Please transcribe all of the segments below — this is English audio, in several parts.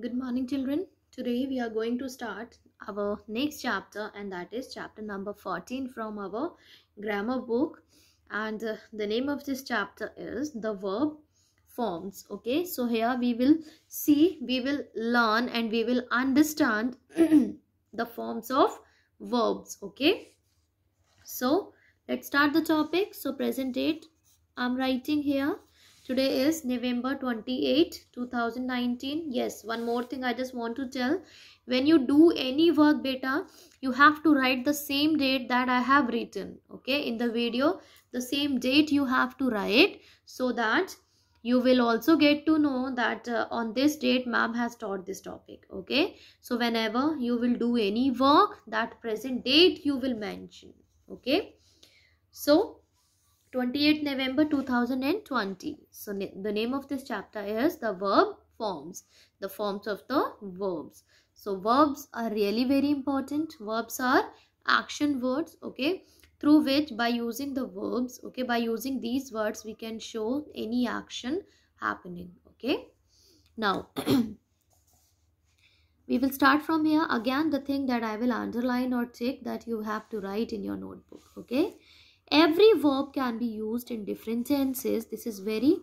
Good morning, children. Today we are going to start our next chapter, and that is chapter number 14 from our grammar book. And uh, the name of this chapter is the verb forms. Okay, so here we will see, we will learn, and we will understand the forms of verbs. Okay, so let's start the topic. So, present date I'm writing here today is november 28 2019 yes one more thing i just want to tell. When you do any work beta you have to write the same date that i have written okay? In the video the same date you have to write so that you will also get to know that uh, on this date ma'am has taught this topic okay? So whenever you will do any work that present date you will mention okay? So 28th November 2020. So the name of this chapter is the verb forms. The forms of the verbs. So verbs are really very important. Verbs are action words. Okay. Through which by using the verbs. Okay. By using these words we can show any action happening. Okay. Now. we will start from here. Again the thing that I will underline or check that you have to write in your notebook. Okay every verb can be used in different tenses. This is very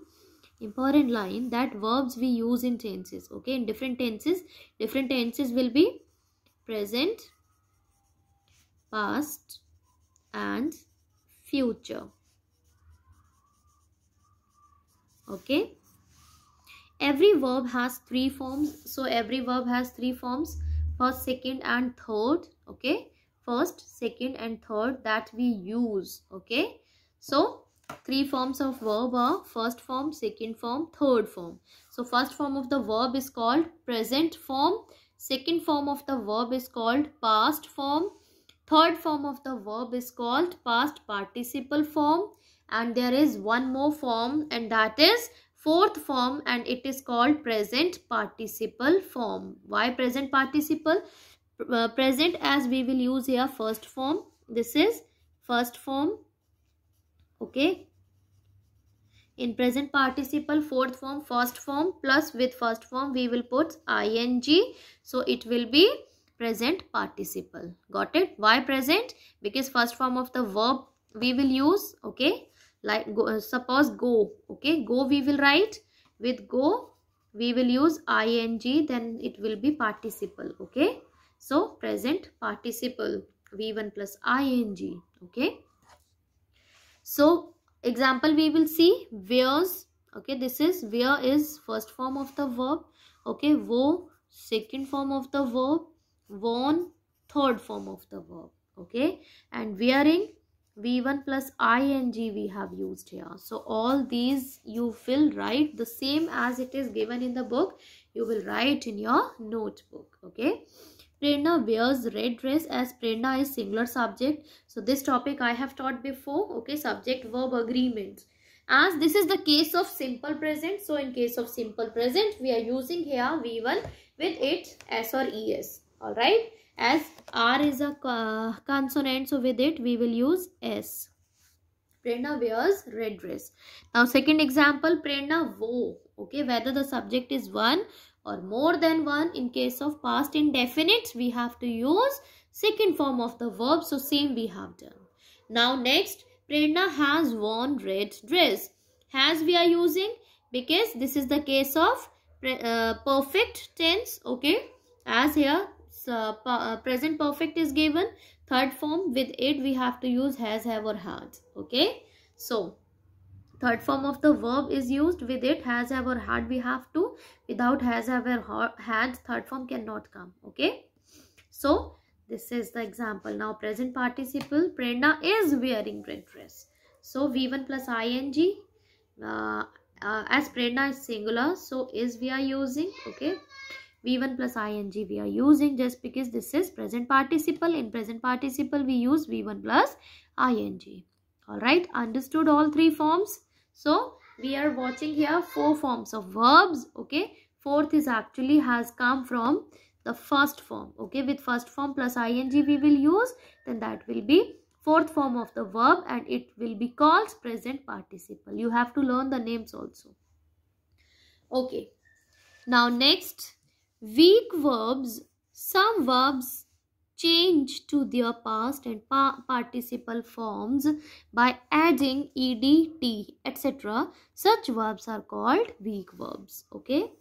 important line that verbs we use in tenses okay? In different tenses different tenses will be present past and future okay? Every verb has three forms so every verb has three forms. First second and third okay first second and third that we use okay? So three forms of verb are first form second form third form. So first form of the verb is called present form second form of the verb is called past form third form of the verb is called past participle form and there is one more form and that is fourth form and it is called present participle form. Why present participle uh, present as we will use here first form. This is first form okay? In present participle fourth form first form plus with first form we will put ing. So it will be present participle. Got it? Why present? Because first form of the verb we will use okay? Like go, uh, suppose go okay? Go we will write. With go we will use ing then it will be participle okay so present participle V1 plus ing. Okay. So example we will see wears. Okay. This is wear is first form of the verb. Okay. Wo second form of the verb. Worn third form of the verb. Okay. And wearing V1 plus ing we have used here. So all these you will write the same as it is given in the book. You will write in your notebook. Okay. Prerna wears red dress as Prerna is singular subject. So this topic I have taught before. Okay, subject verb agreements. As this is the case of simple present. So in case of simple present, we are using here V1 with it S or ES. Alright. As R is a consonant, so with it we will use S. Prerna wears red dress. Now second example, Prerna wo. Okay, whether the subject is one or more than one. In case of past indefinite, we have to use second form of the verb. So, same we have done. Now, next, Prerna has worn red dress. Has we are using because this is the case of uh, perfect tense. Okay. As here, so, uh, present perfect is given. Third form with it we have to use has, have or had. Okay. So, third form of the verb is used. With it has have or had we have to. Without has have or had third form cannot come. Okay? So this is the example. Now present participle prerna is wearing red dress. So v1 plus ing uh, uh, as prerna is singular so is we are using okay? V1 plus ing we are using just because this is present participle. In present participle we use v1 plus ing all right? Understood all three forms so we are watching here four forms of verbs. Okay. Fourth is actually has come from the first form. Okay. With first form plus ing we will use. Then that will be fourth form of the verb and it will be called present participle. You have to learn the names also. Okay. Now next weak verbs, some verbs change to their past and pa participle forms by adding ed, t, etc. Such verbs are called weak verbs. Okay.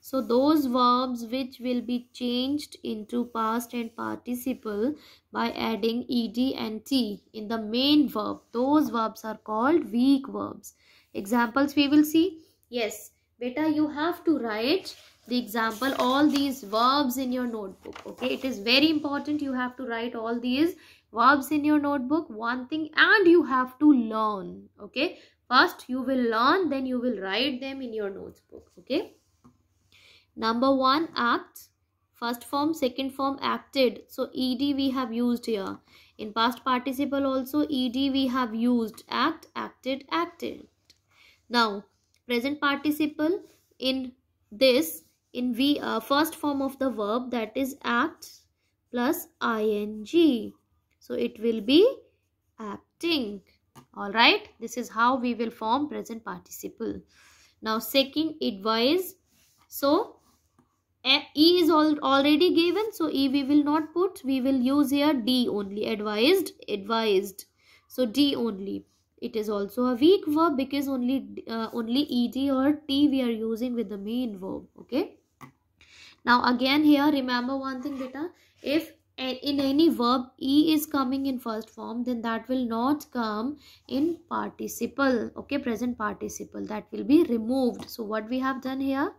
So those verbs which will be changed into past and participle by adding ed and t in the main verb, those verbs are called weak verbs. Examples we will see. Yes, beta you have to write the example all these verbs in your notebook. Okay, it is very important you have to write all these verbs in your notebook one thing and you have to learn okay first you will learn then you will write them in your notebook okay Number one, act. First form, second form, acted. So, ed we have used here. In past participle also, ed we have used. Act, acted, acted. Now, present participle in this, in v uh, first form of the verb that is act plus ing. So, it will be acting. Alright, this is how we will form present participle. Now, second, advise. So, E is al already given. So E we will not put. We will use here D only. Advised. Advised. So D only. It is also a weak verb because only uh, only ed or t we are using with the main verb. Okay. Now again here remember one thing beta. If in any verb e is coming in first form then that will not come in participle. Okay present participle. That will be removed. So what we have done here?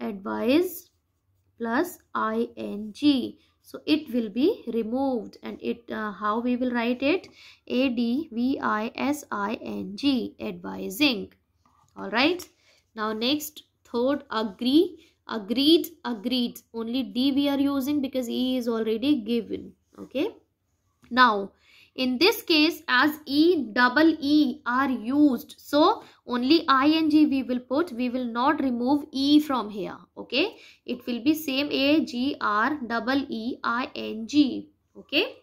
Advise plus ing. So it will be removed. And it uh, how we will write it? A d v i s i n g. Advising. All right? Now next third agree agreed agreed only d we are using because e is already given okay now in this case, as E double E are used, so only ing we will put. We will not remove E from here. Okay. It will be same A, G, R, double E, I, N, G. Okay.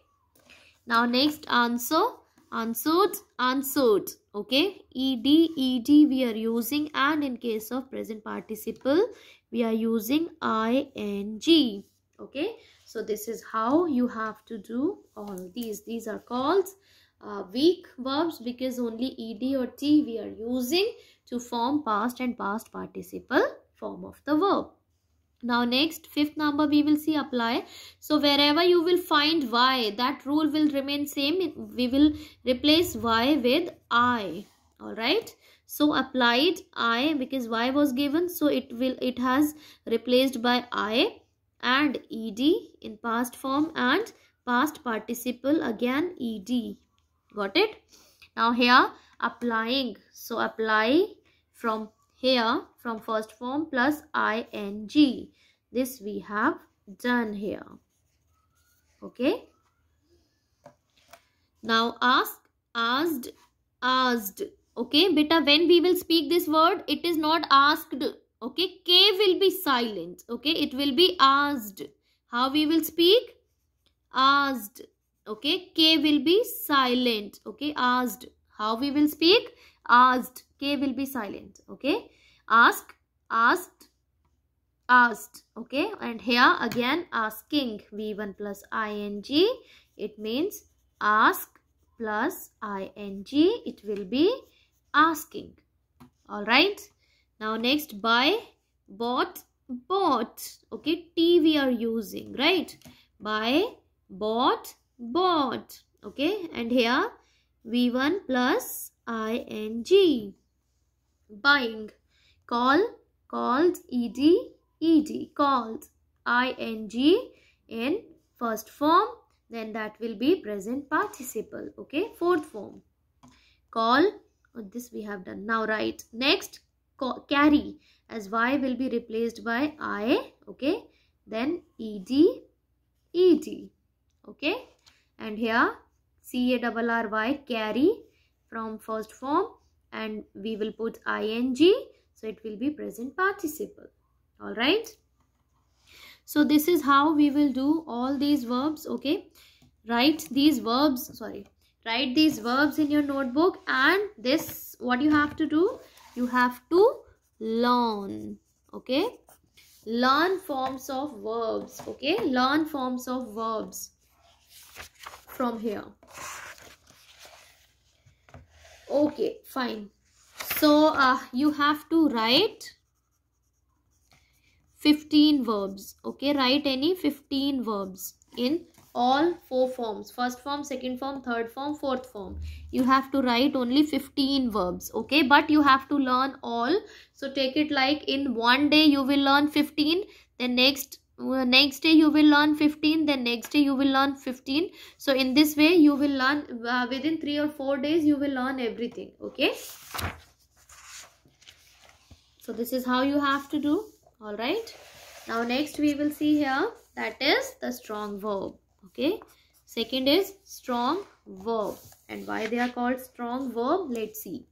Now next answer. Answered, answered. Okay. Ed, ed we are using and in case of present participle, we are using ing. Okay? So this is how you have to do all these. These are called uh, weak verbs because only ed or t we are using to form past and past participle form of the verb. Now next fifth number we will see apply. So wherever you will find y that rule will remain same. We will replace y with i all right so applied i because y was given so it will it has replaced by i and ed in past form and past participle again ed got it? Now here applying. So apply from here from first form plus ing this we have done here. Okay? Now ask asked asked okay beta when we will speak this word it is not asked okay? K will be silent okay? It will be asked. How we will speak? Asked okay? K will be silent okay? Asked. How we will speak? Asked. K will be silent okay? Ask asked asked okay? And here again asking. V1 plus ing it means ask plus ing it will be asking all right now next buy, bought, bought. Okay, T we are using, right? Buy, bought, bought. Okay, and here V1 plus ing. Buying. Call, called, ed, ed. Called, ing in first form. Then that will be present participle. Okay, fourth form. Call, oh, this we have done. Now write. Next, carry as y will be replaced by i okay? Then ed ed okay? And here c a double r y carry from first form and we will put ing so it will be present participle. All right? So this is how we will do all these verbs okay? Write these verbs sorry write these verbs in your notebook and this what you have to do you have to learn okay? Learn forms of verbs okay? Learn forms of verbs from here. Okay fine. So uh, you have to write 15 verbs okay? Write any 15 verbs in all four forms. First form second form third form fourth form. You have to write only 15 verbs okay? But you have to learn all. So take it like in one day you will learn 15 then next uh, next day you will learn 15 then next day you will learn 15 so in this way you will learn uh, within 3 or 4 days you will learn everything okay? So this is how you have to do all right? Now next we will see here that is the strong verb okay. Second is strong verb and why they are called strong verb? Let's see.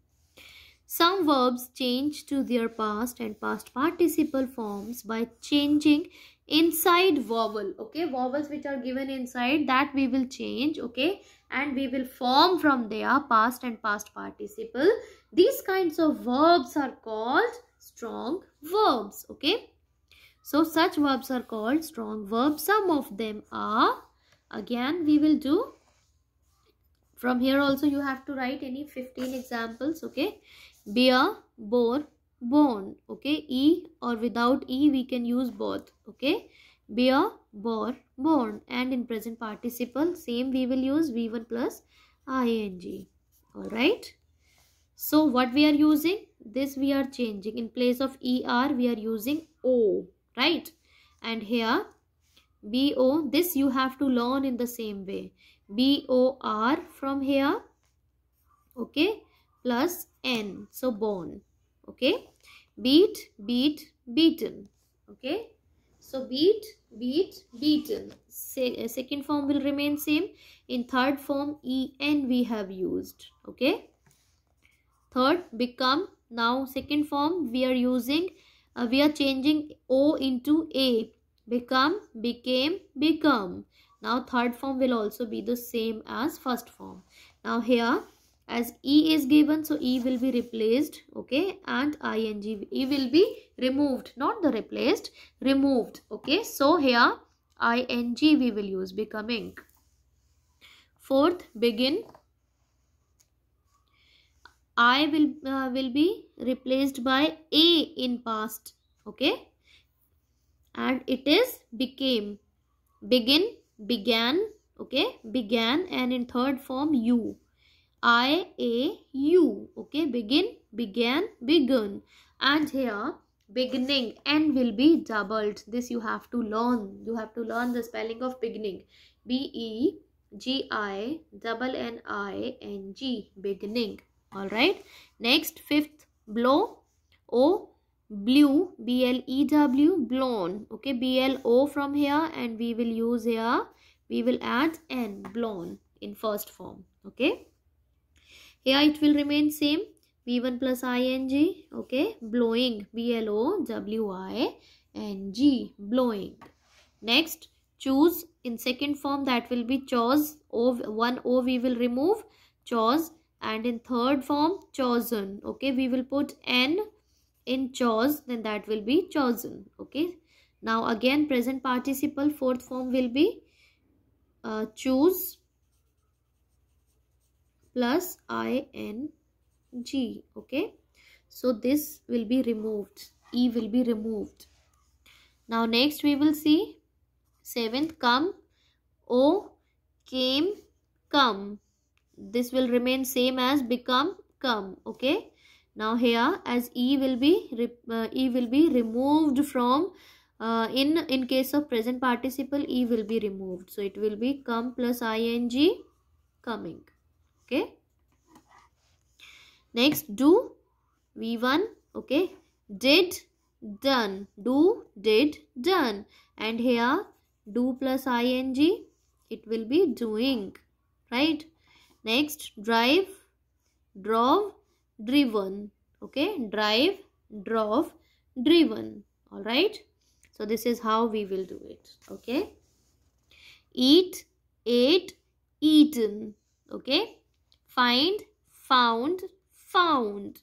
Some verbs change to their past and past participle forms by changing inside vowel. Okay. Vowels which are given inside that we will change. Okay. And we will form from their past and past participle. These kinds of verbs are called strong verbs. Okay. So such verbs are called strong verbs. Some of them are again we will do from here also you have to write any 15 examples okay? Beer bore born okay? E or without e we can use both okay? Beer bore born. And in present participle same we will use v1 plus ing all right so what we are using? This we are changing. In place of er we are using o right? And here B-O, this you have to learn in the same way. B-O-R from here, okay, plus N, so born, okay. Beat, beat, beaten, okay. So beat, beat, beaten. Se second form will remain same. In third form, E-N we have used, okay. Third, become. Now second form we are using, uh, we are changing O into A become became become. Now third form will also be the same as first form. Now here as e is given so e will be replaced okay and ing e will be removed not the replaced removed okay. So here ing we will use becoming fourth begin. I will uh, will be replaced by a in past okay and it is became begin began okay? Began and in third form you. I a u okay? Begin began begun. And here beginning n will be doubled. This you have to learn. You have to learn the spelling of beginning. B e g i double n i n g beginning. All right? Next fifth blow o blew b l e w blown okay b l o from here and we will use here. We will add n blown in first form. Okay? Here it will remain same. V1 plus ing okay? Blowing b l o w i n g blowing. Next choose in second form that will be chose o one o we will remove chose and in third form chosen. Okay? We will put n in chose then that will be chosen okay? Now again present participle fourth form will be uh, choose plus ing okay? So this will be removed. E will be removed. Now next we will see seventh come o came come. This will remain same as become come okay now here as e will be uh, e will be removed from uh, in in case of present participle e will be removed. So it will be come plus ing coming. Okay? Next do v1 okay? Did done. Do did done. And here do plus ing it will be doing. Right? Next drive drove driven. Okay? Drive drove driven. All right so this is how we will do it. Okay? Eat ate eaten. Okay? Find found found.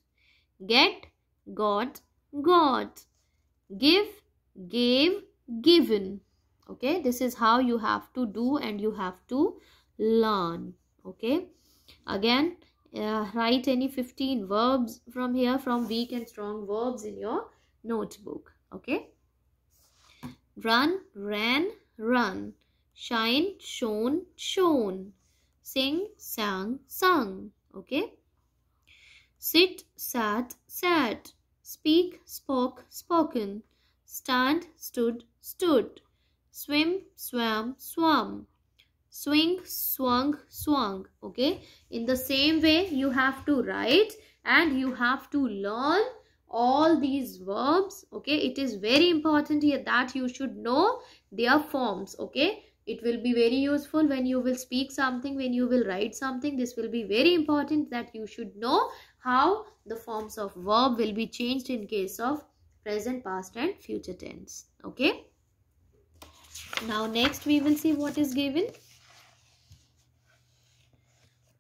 Get got got. Give gave given. Okay? This is how you have to do and you have to learn. Okay? Again uh, write any 15 verbs from here from weak and strong verbs in your notebook okay? Run ran run. Shine shone shone. Sing sang sung okay? Sit sat sat. Speak spoke spoken. Stand stood stood. Swim swam swam swing swung swung okay? In the same way you have to write and you have to learn all these verbs okay? It is very important here that you should know their forms okay? It will be very useful when you will speak something when you will write something. This will be very important that you should know how the forms of verb will be changed in case of present past and future tense okay? Now next we will see what is given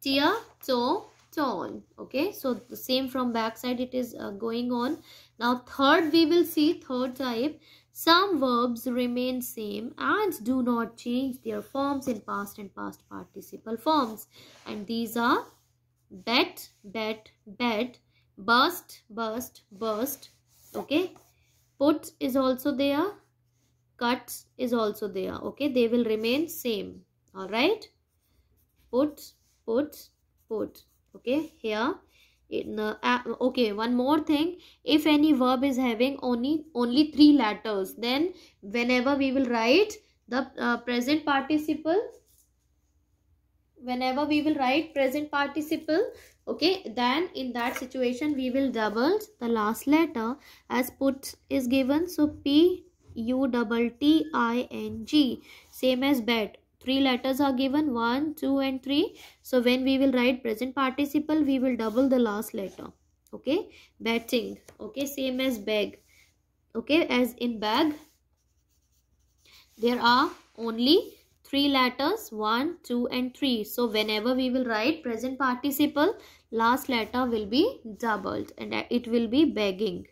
tear, toe, tone. Okay, so the same from backside it is uh, going on. Now third we will see third type. Some verbs remain same and do not change their forms in past and past participle forms. And these are bet, bet, bet, burst, burst, burst. Okay, put is also there. Cut is also there. Okay, they will remain same. Alright. Put, put put okay here. In uh, okay one more thing. If any verb is having only only three letters then whenever we will write the uh, present participle whenever we will write present participle okay then in that situation we will double the last letter as put is given. So p u double t i n g same as bet three letters are given one two and three. So when we will write present participle we will double the last letter. Okay? Betting okay? Same as bag. Okay? As in bag there are only three letters one two and three. So whenever we will write present participle last letter will be doubled and it will be begging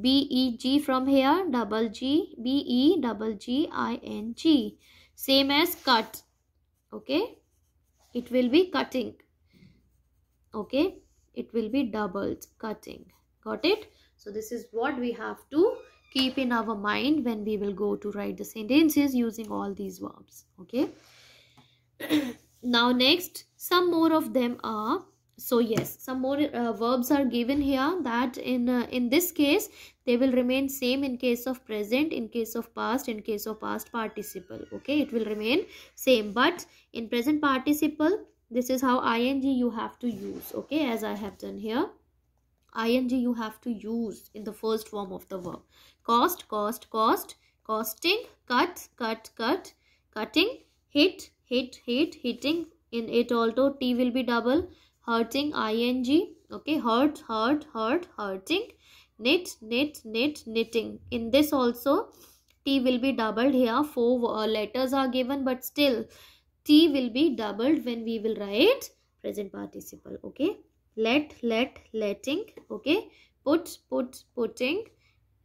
b e g from here double g b e double g i n g same as cut. Okay? It will be cutting. Okay? It will be doubled cutting. Got it? So this is what we have to keep in our mind when we will go to write the sentences using all these verbs. Okay? Now next some more of them are so yes some more uh, verbs are given here that in uh, in this case they will remain same in case of present in case of past in case of past participle. Okay it will remain same. But in present participle this is how ing you have to use. Okay as i have done here. ing you have to use in the first form of the verb. Cost cost cost. Costing cut cut cut. Cutting hit hit hit. Hitting in it also t will be double hurting ing okay hurt hurt hurt hurting knit knit knit knitting. In this also t will be doubled here. Four uh, letters are given but still t will be doubled when we will write present participle okay? Let let letting okay? Put put putting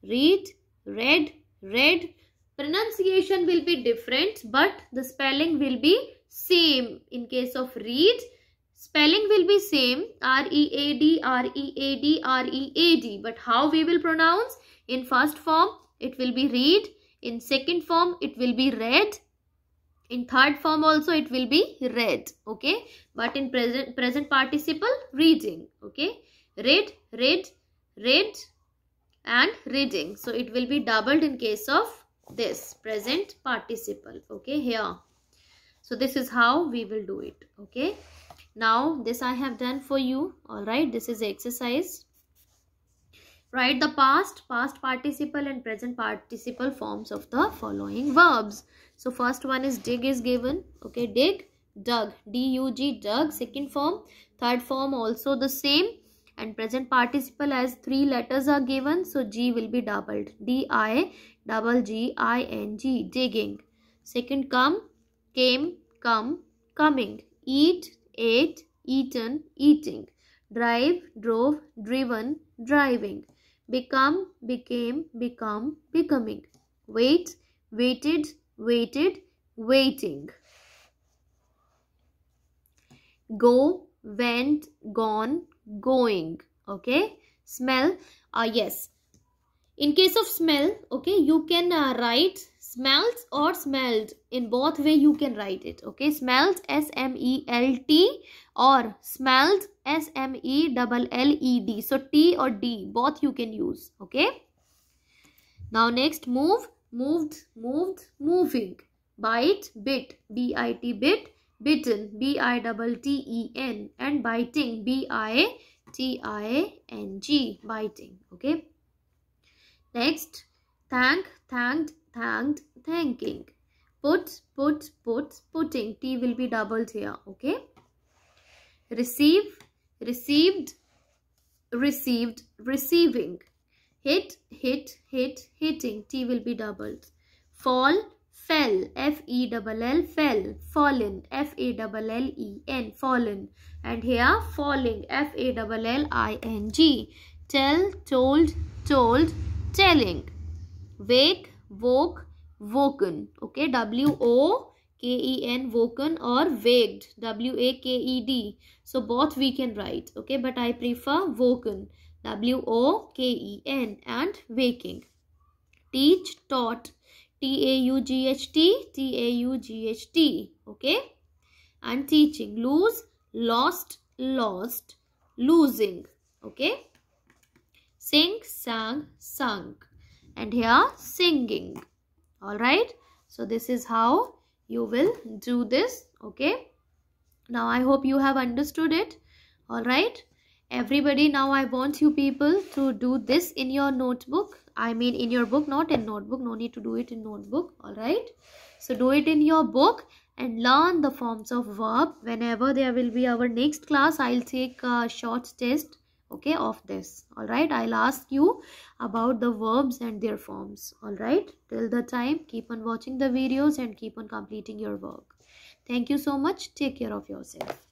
read read read. Pronunciation will be different but the spelling will be same. In case of read Spelling will be same R-E-A-D, R-E-A-D, R-E-A-D. But how we will pronounce? In first form, it will be read. In second form, it will be read. In third form also, it will be read. Okay. But in present, present participle, reading. Okay. Read, read, read and reading. So, it will be doubled in case of this present participle. Okay. Here. So, this is how we will do it. Okay now this i have done for you. All right this is exercise. Write the past past participle and present participle forms of the following verbs. So first one is dig is given. Okay dig dug. D-u-g dug. Second form third form also the same. And present participle as three letters are given. So g will be doubled. D-i double g-i-n-g digging. Second come came come coming. Eat ate, eaten, eating, drive, drove, driven, driving, become, became, become, becoming, wait waited waited waiting. Go went gone going. Okay? Smell? Uh yes. In case of smell okay you can uh, write smells or smelled. In both way you can write it okay? Smells s m e l t or smelled s m e double l e d. So t or d both you can use okay? Now next move moved moved moving. Bite bit b i t bit bitten b i double t e n and biting b i t i n g biting okay? Next thank thanked thanked thanking. Put put put putting. T will be doubled here okay? Receive received received receiving. Hit hit hit hitting. T will be doubled. Fall fell. F e double l fell. Fallen. F a double l e n fallen. And here falling. F a double l i n g. Tell told told telling. Wake woke woken okay w o k e n woken or waked w a k e d so both we can write okay but i prefer woken w o k e n and waking teach taught T-A-U-G-H-T, T-A-U-G-H-T, okay? And teaching, lose, lost, lost, losing, okay? Sing, sang, sung. And here, singing, alright? So, this is how you will do this, okay? Now, I hope you have understood it, alright? Everybody, now I want you people to do this in your notebook I mean in your book, not in notebook. No need to do it in notebook. Alright. So do it in your book and learn the forms of verb. Whenever there will be our next class, I'll take a short test okay of this. All right i'll ask you about the verbs and their forms. All right till the time keep on watching the videos and keep on completing your work. Thank you so much. Take care of yourself